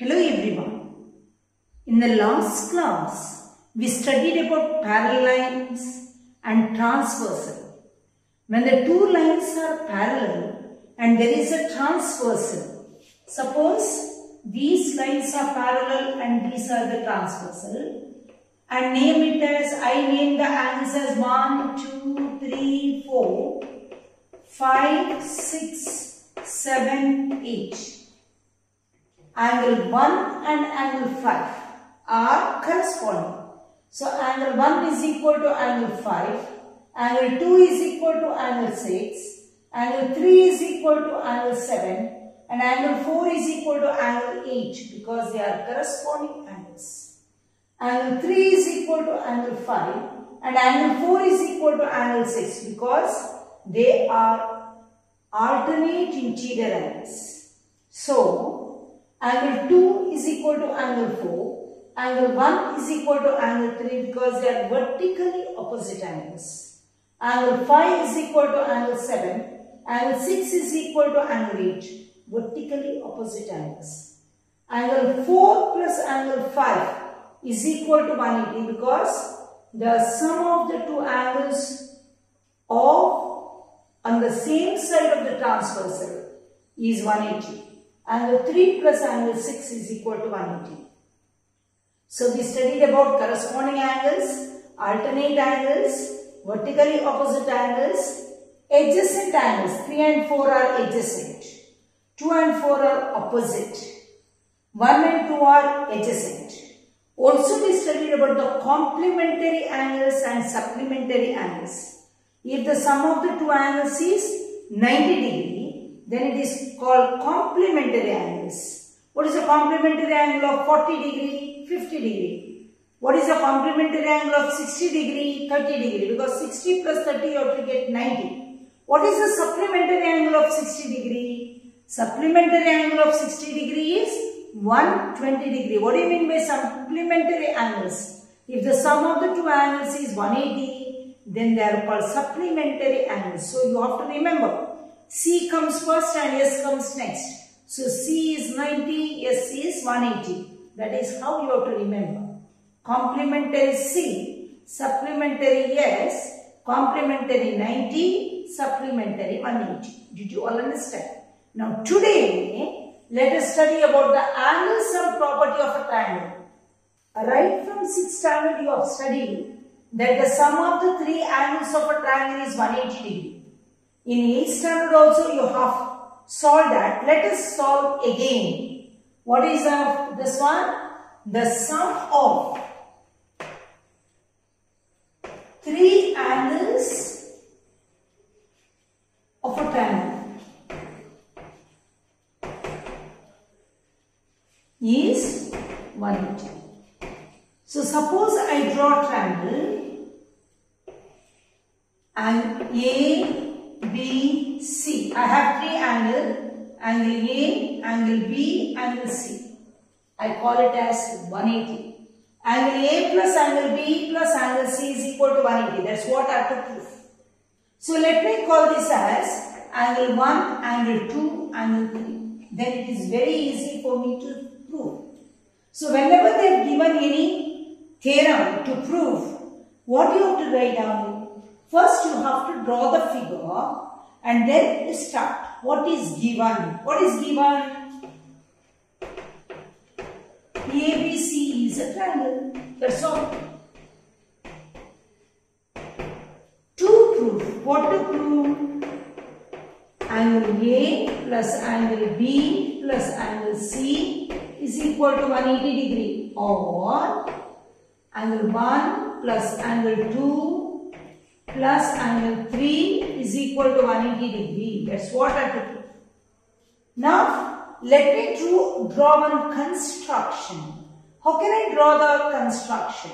Hello everyone. In the last class, we studied about parallel lines and transversal. When the two lines are parallel and there is a transversal, suppose these lines are parallel and these are the transversal and name it as, I name the angles as 1, 2, 3, 4, 5, 6, 7, 8 angle 1 and angle 5 are corresponding. So angle 1 is equal to angle 5, angle 2 is equal to angle 6, angle 3 is equal to angle 7 and angle 4 is equal to angle 8 because they are corresponding angles. Angle 3 is equal to angle 5 and angle 4 is equal to angle 6 because they are alternate interior angles. So, Angle 2 is equal to angle 4. Angle 1 is equal to angle 3 because they are vertically opposite angles. Angle 5 is equal to angle 7. Angle 6 is equal to angle 8. Vertically opposite angles. Angle 4 plus angle 5 is equal to 180 because the sum of the two angles of on the same side of the transversal is 180 angle 3 plus angle 6 is equal to 180. So we studied about corresponding angles, alternate angles, vertically opposite angles, adjacent angles. 3 and 4 are adjacent. 2 and 4 are opposite. 1 and 2 are adjacent. Also we studied about the complementary angles and supplementary angles. If the sum of the two angles is 90 degree, then it is called complementary angles. What is a complementary angle of 40 degree, 50 degree? What is a complementary angle of 60 degree, 30 degree? Because 60 plus 30 you have to get 90. What is the supplementary angle of 60 degree? Supplementary angle of 60 degree is 120 degree. What do you mean by supplementary angles? If the sum of the two angles is 180, then they are called supplementary angles. So you have to remember C comes first and S comes next. So C is 90, S is 180. That is how you have to remember. Complementary C, supplementary S, complementary 90, supplementary 180. Did you all understand? Now today, let us study about the angle sum property of a triangle. Right from 6th standard you have studied that the sum of the three angles of a triangle is 180 degree. In 8th standard also you have solved that. Let us solve again. What is of this one? The sum of three angles of a triangle is 180. So suppose I draw a triangle and A B, C. I have three angle, angle A, angle B, angle C. I call it as 180. Angle A plus angle B plus angle C is equal to 180. That's what I have to prove. So let me call this as angle 1, angle 2, angle 3. Then it is very easy for me to prove. So whenever they have given any theorem to prove, what you have to write down First you have to draw the figure and then start. What is given? What is given? ABC is a triangle. That's all. To prove. What to prove? Angle A plus angle B plus angle C is equal to 180 degree or angle 1 plus angle 2 plus angle 3 is equal to 180 degree. That's what I have to prove. Now, let me draw, draw one construction. How can I draw the construction?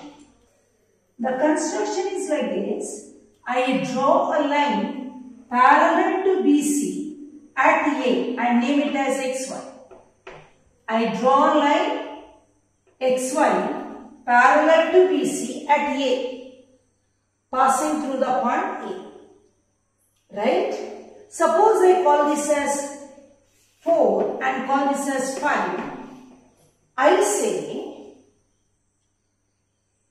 The construction is like this. I draw a line parallel to BC at A and name it as XY. I draw a line XY parallel to BC at A passing through the point A. Right? Suppose I call this as 4 and call this as 5. I say,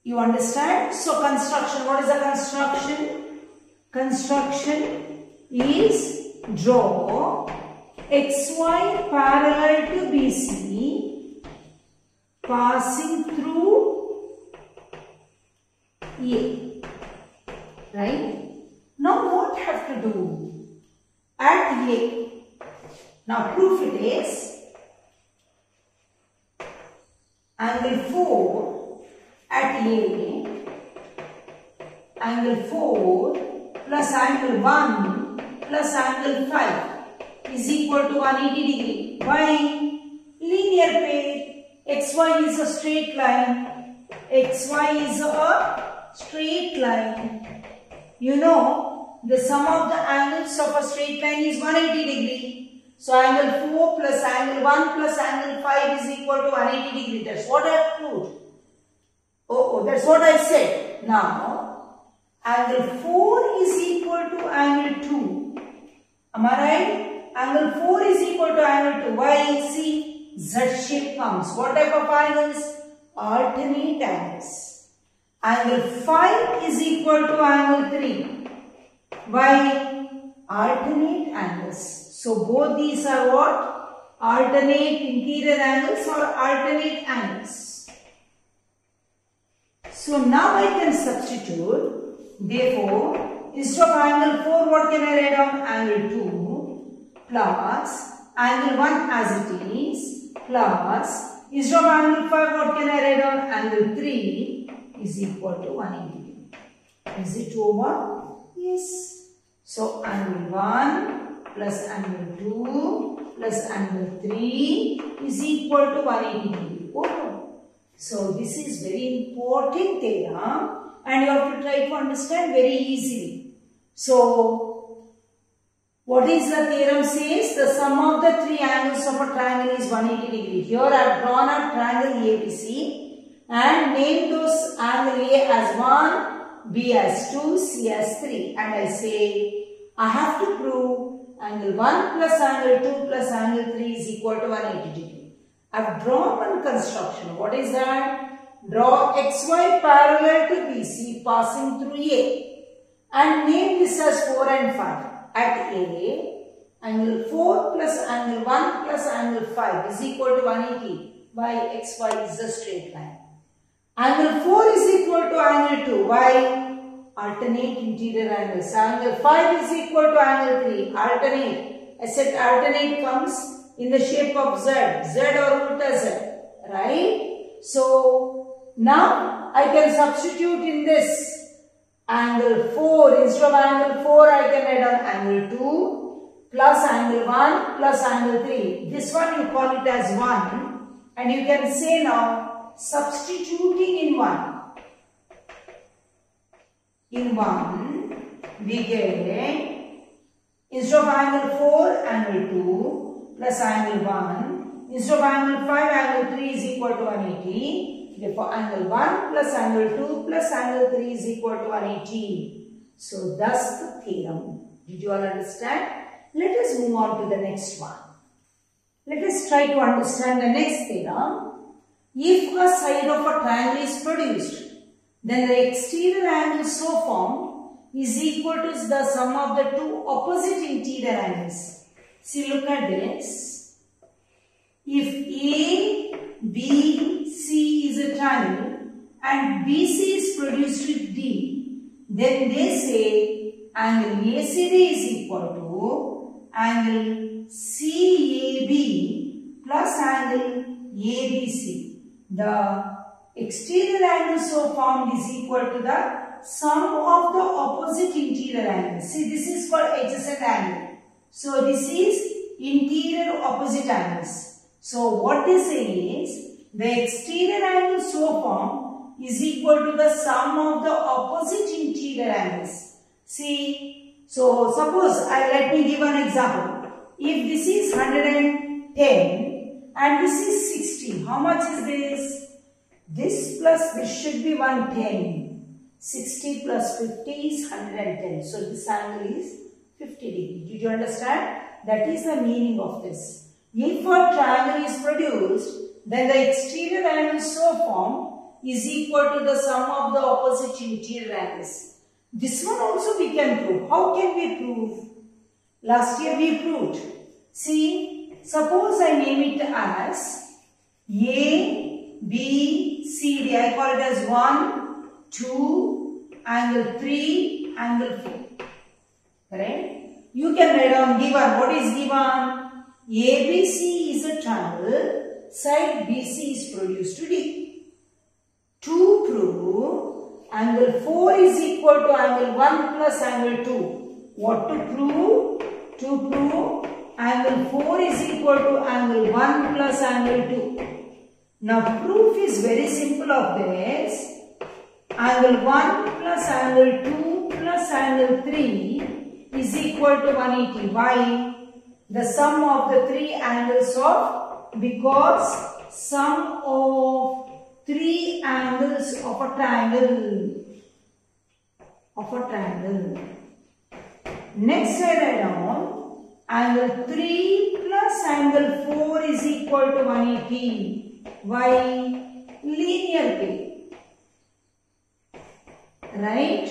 you understand? So construction, what is the construction? Construction is draw xy parallel to BC passing through A. Right? Now what have to do? At A. Now proof it is angle 4 at A, angle 4 plus angle 1 plus angle 5 is equal to 180 degree. Why? Linear pair. XY is a straight line. XY is a straight line. You know, the sum of the angles of a straight line is 180 degree. So angle 4 plus angle 1 plus angle 5 is equal to 180 degree. That's what I proved. Oh, oh, that's what I said. Now, angle 4 is equal to angle 2. Am I right? Angle 4 is equal to angle 2. Why? See, Z shape comes. What type of angles? Alternate angles. Angle 5 is equal to angle 3. by Alternate angles. So both these are what? Alternate interior angles or alternate angles. So now I can substitute. Therefore, instead of angle 4, what can I write down? Angle 2 plus angle 1 as it is plus instead of angle 5, what can I write down? Angle 3 is equal to 180. Is it over? Yes. So angle 1 plus angle 2 plus angle 3 is equal to 180 degree. So this is very important theorem and you have to try to understand very easily. So what is the theorem says? The sum of the three angles of a triangle is 180 degree. Here I have drawn a triangle ABC and name those angle A as 1, B as 2, C as 3 and I say I have to prove angle 1 plus angle 2 plus angle 3 is equal to 180 degree. I have drawn one construction. What is that? Draw xy parallel to BC passing through A and name this as 4 and 5. At A, angle 4 plus angle 1 plus angle 5 is equal to 180 by xy is a straight line. Angle 4 is equal to angle 2. Why? alternate interior angles. Angle 5 is equal to angle 3. Alternate. I said alternate comes in the shape of Z. Z or ulta Z. Right? So, now I can substitute in this angle 4. Instead of angle 4, I can add on angle 2 plus angle 1 plus angle 3. This one you call it as 1. And you can say now substituting in 1 in 1 we get instead of angle 4 angle 2 plus angle 1 instead of angle 5 angle 3 is equal to 180 therefore angle 1 plus angle 2 plus angle 3 is equal to 180 so thus the theorem. Did you all understand? Let us move on to the next one. Let us try to understand the next theorem if a side of a triangle is produced then the exterior angle so formed is equal to the sum of the two opposite interior angles. See, look at this. If A, B, C is a triangle and BC is produced with D, then they say angle ACD is equal to angle CAB plus angle ABC. The Exterior angle so formed is equal to the sum of the opposite interior angles. See, this is called adjacent angle. So, this is interior opposite angles. So, what they say is, the exterior angle so formed is equal to the sum of the opposite interior angles. See, so suppose, I let me give an example. If this is 110 and this is 60, how much is this? This plus this should be 110. 60 plus 50 is 110. So this angle is 50 degree. Did you understand? That is the meaning of this. If a triangle is produced, then the exterior angle so formed is equal to the sum of the opposite interior angles. This one also we can prove. How can we prove? Last year we proved. See, suppose I name it as A, B, C, D. I call it as 1, 2, angle 3, angle 4. Correct? You can write down given. What is given? ABC is a triangle. Side BC is produced to D. To prove angle 4 is equal to angle 1 plus angle 2. What to prove? To prove angle 4 is equal to angle 1 plus angle 2. Now proof is very simple of this. Angle 1 plus angle 2 plus angle 3 is equal to 180. Why? The sum of the three angles of because sum of three angles of a triangle of a triangle. Next I write down angle 3 plus angle 4 is equal to 180. Why? Linear. Right?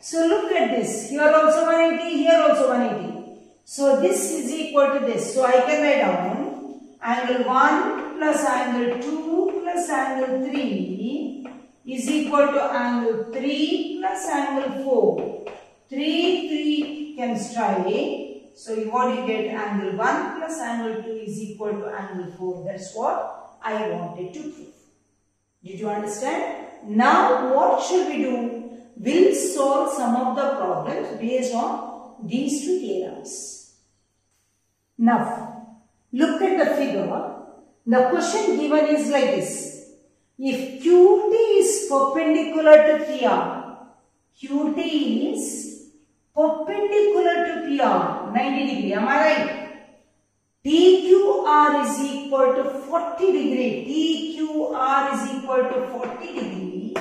So look at this. Here also 180, here also 180. So this is equal to this. So I can write down angle 1 plus angle 2 plus angle 3 is equal to angle 3 plus angle 4. 3, 3 can strike. So you get angle 1 plus angle 2 is equal to angle 4. That's what I wanted to prove. Did you understand? Now what should we do? We'll solve some of the problems based on these two theorems. Now, look at the figure. The question given is like this. If QT is perpendicular to PR, QT is perpendicular to PR, 90 degree, am I right? TQR is equal to 40 degree. TQR is equal to 40 degree.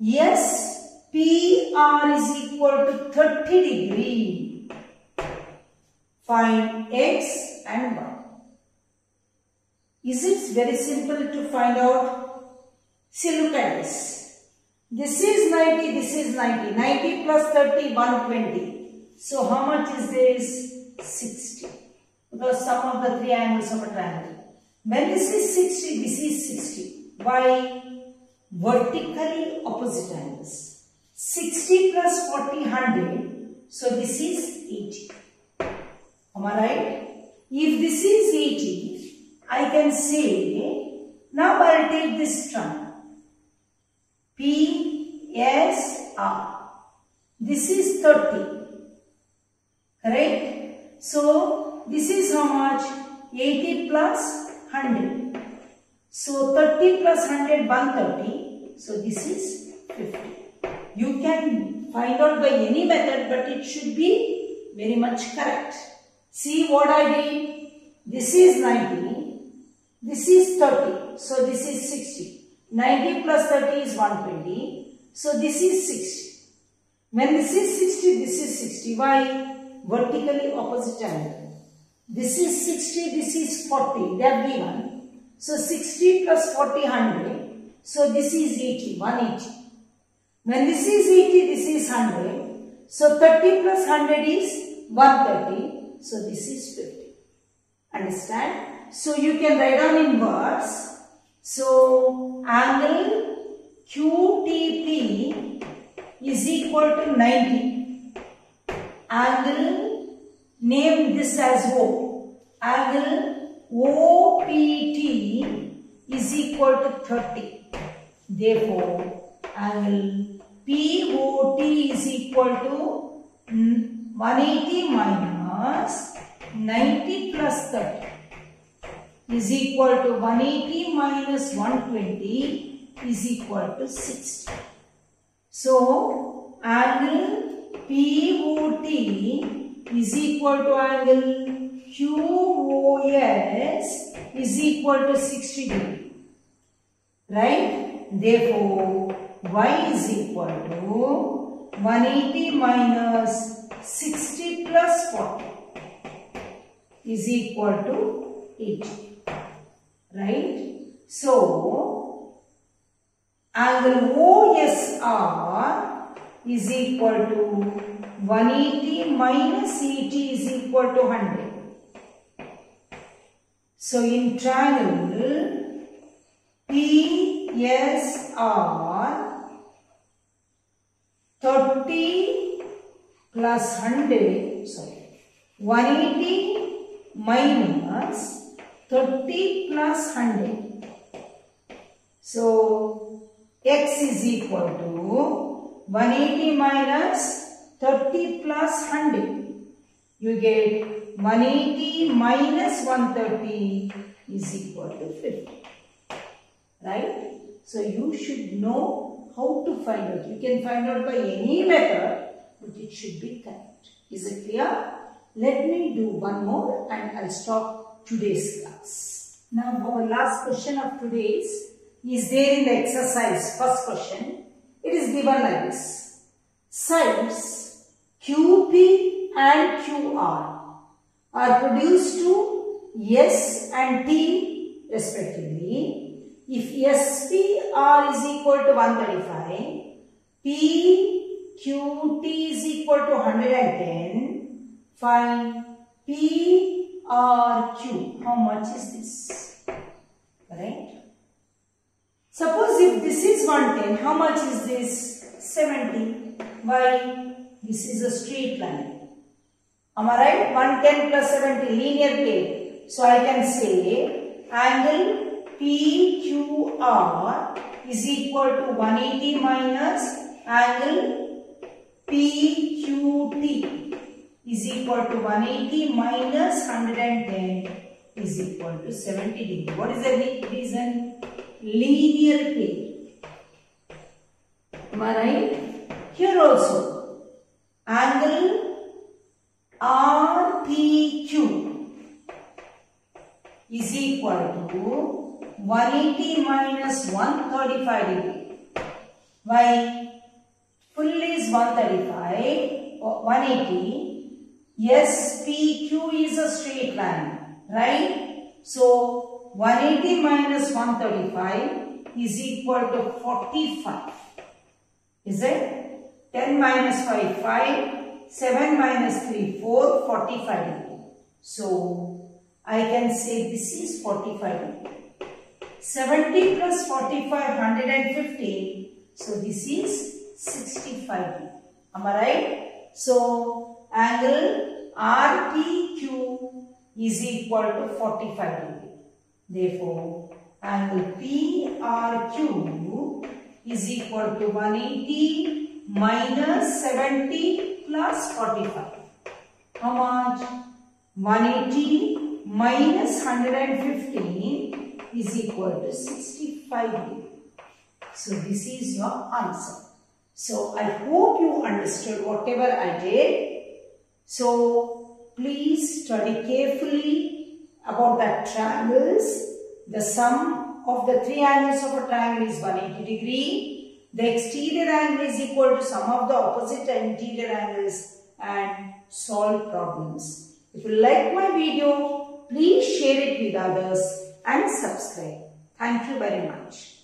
Yes, PR is equal to 30 degree. Find X and Y. Is it very simple to find out? See, look at this. This is 90, this is 90. 90 plus 30, 120. So, how much is this? 60 because sum of the three angles of a triangle. When this is 60, this is 60. Why? Vertically opposite angles. 60 plus 40, 100. So this is 80. Am I right? If this is 80, I can say, now I'll take this trunk. This is 30. Correct? So, this is how much? 80 plus 100. So 30 plus 100, 130. So this is 50. You can find out by any method but it should be very much correct. See what I did? This is 90. This is 30. So this is 60. 90 plus 30 is 120. So this is 60. When this is 60, this is 60. Why? Vertically opposite angle. This is 60, this is 40. They are given. So 60 plus 40, 100. So this is 80, 180. When this is 80, this is 100. So 30 plus 100 is 130. So this is 50. Understand? So you can write down in words. So angle QTP is equal to 90. Angle, name this as O. Angle OPT is equal to 30. Therefore, angle POT is equal to 180 minus 90 plus 30 is equal to 180 minus 120 is equal to 60. So, angle POT is equal to angle QOS is equal to 60 degree. Right? Therefore, y is equal to 180 minus 60 plus 40 is equal to 80. Right? So, angle OSR is equal to 180 minus ET is equal to 100. So, in triangle PSR 30 plus 100, sorry, 180 minus 30 plus 100. So, x is equal to 180 minus 30 plus 100. You get 180 minus 130 is equal to 50. Right? So, you should know how to find out. You can find out by any method, but it should be correct. Is it clear? Let me do one more and I'll stop today's class. Now, our last question of today's is there in the exercise. First question. It is given like this. Sides QP and QR are produced to S and T respectively if SPR is equal to 135, PQT is equal to 110, find PRQ. How much is this? Right? If this is 110, how much is this? 70. Why? This is a straight line. Am I right? 110 plus 70, linear plane. So I can say angle PQR is equal to 180 minus angle PQT is equal to 180 minus 110 is equal to 70 degree. What is the reason? Linear plane. Am I right? Here also, angle RPQ is equal to 180 minus 135 degree. Why? Full is 135, 180. Yes, PQ is a straight line, right? So, 180 minus 135 is equal to 45. Is it? 10 minus 5, 5. 7 minus 3, 4, 45 degree. So, I can say this is 45 degree. 70 plus 45, 115. So this is 65 Am I right? So angle RPQ is equal to 45 degree. Therefore, angle PRQ is equal to 180 minus 70 plus 45. How much? 180 minus 115 is equal to 65 degree. So this is your answer. So I hope you understood whatever I did. So please study carefully about the triangles. The sum of the three angles of a triangle is 180 degree. The exterior angle is equal to sum of the opposite interior angles and solve problems. If you like my video, please share it with others and subscribe. Thank you very much.